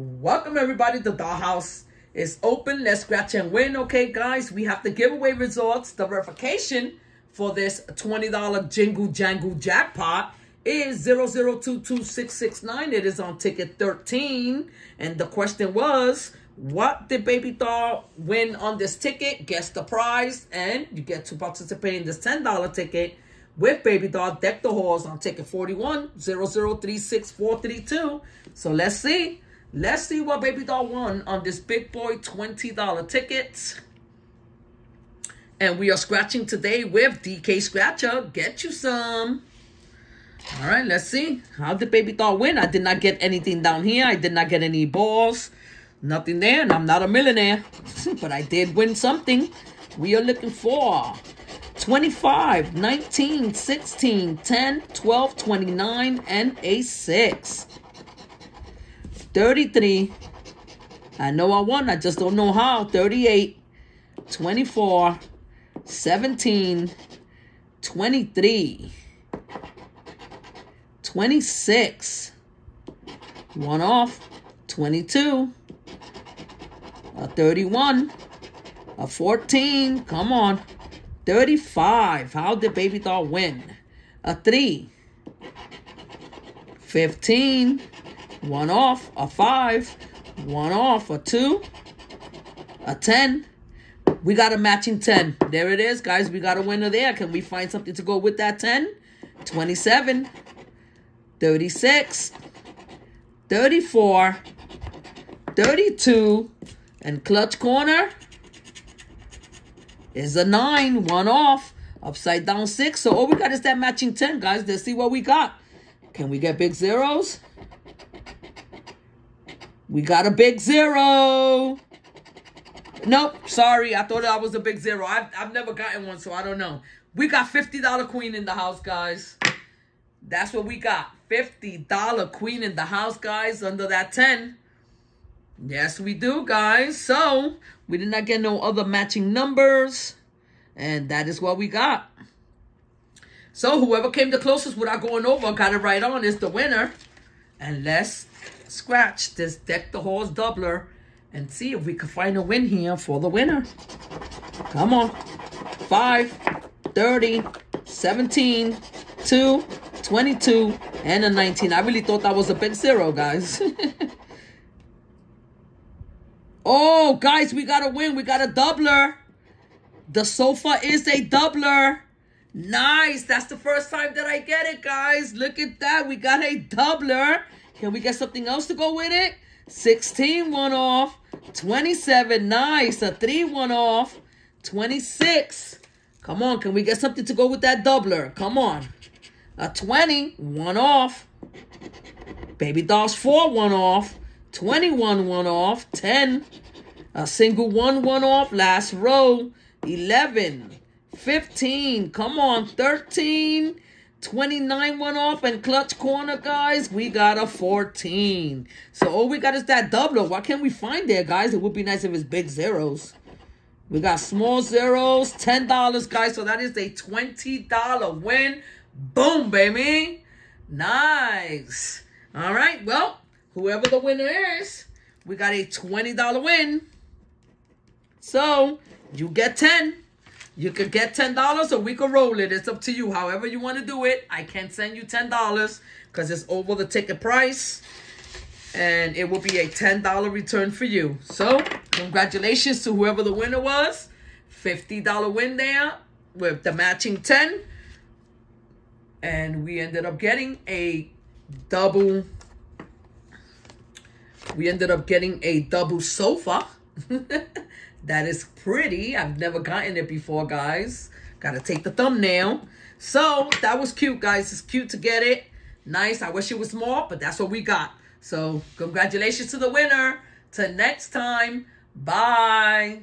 Welcome everybody. The dollhouse is open. Let's scratch and win. Okay, guys, we have the giveaway results. The verification for this $20 Jingle Jangle jackpot is 0022669. It is on ticket 13. And the question was, what did Baby Doll win on this ticket? Guess the prize. And you get to participate in this $10 ticket with Baby Doll. Deck the halls on ticket 41 0036432. So let's see. Let's see what Baby Doll won on this big boy $20 ticket. And we are scratching today with DK Scratcher. Get you some. All right, let's see. How did Baby Doll win? I did not get anything down here. I did not get any balls. Nothing there, and I'm not a millionaire. but I did win something. We are looking for 25, 19, 16, 10, 12, 29, and a 6. 33. I know I won. I just don't know how. 38, 24, 17, 23, 26. One off. 22. A 31. A 14. Come on. 35. How did Baby Doll win? A 3. 15. One off, a five, one off, a two, a 10. We got a matching 10. There it is, guys. We got a winner there. Can we find something to go with that 10? 27, 36, 34, 32, and clutch corner is a 9. One off. Upside down 6. So all we got is that matching 10, guys. Let's see what we got. Can we get big zeros? We got a big zero. Nope, sorry. I thought that was a big zero. I've, I've never gotten one, so I don't know. We got $50 queen in the house, guys. That's what we got. $50 queen in the house, guys, under that 10. Yes, we do, guys. So, we did not get no other matching numbers. And that is what we got. So, whoever came the closest without going over, got it right on, is the winner. And let's scratch this deck the halls doubler and see if we can find a win here for the winner. Come on. 5, 30, 17, 2, 22, and a 19. I really thought that was a big zero, guys. oh, guys, we got a win. We got a doubler. The sofa is a doubler. Nice. That's the first time that I get it, guys. Look at that. We got a doubler. Can we get something else to go with it? 16 one off. 27, nice. A 3 one off. 26. Come on, can we get something to go with that doubler? Come on. A 20, one off. Baby Dolls 4, one off. 21, one off. 10. A single one, one off. Last row. 11. 15. Come on. 13. 29 went off and clutch corner, guys. We got a 14. So all we got is that doubler. Why can't we find there, guys? It would be nice if it's big zeros. We got small zeros, $10, guys. So that is a $20 win. Boom, baby. Nice. All right. Well, whoever the winner is, we got a $20 win. So you get 10. You could get $10 or we could roll it. It's up to you. However you want to do it. I can't send you $10 because it's over the ticket price. And it will be a $10 return for you. So, congratulations to whoever the winner was. $50 win there with the matching 10. And we ended up getting a double... We ended up getting a double sofa. That is pretty. I've never gotten it before, guys. Gotta take the thumbnail. So, that was cute, guys. It's cute to get it. Nice. I wish it was more, but that's what we got. So, congratulations to the winner. Till next time. Bye.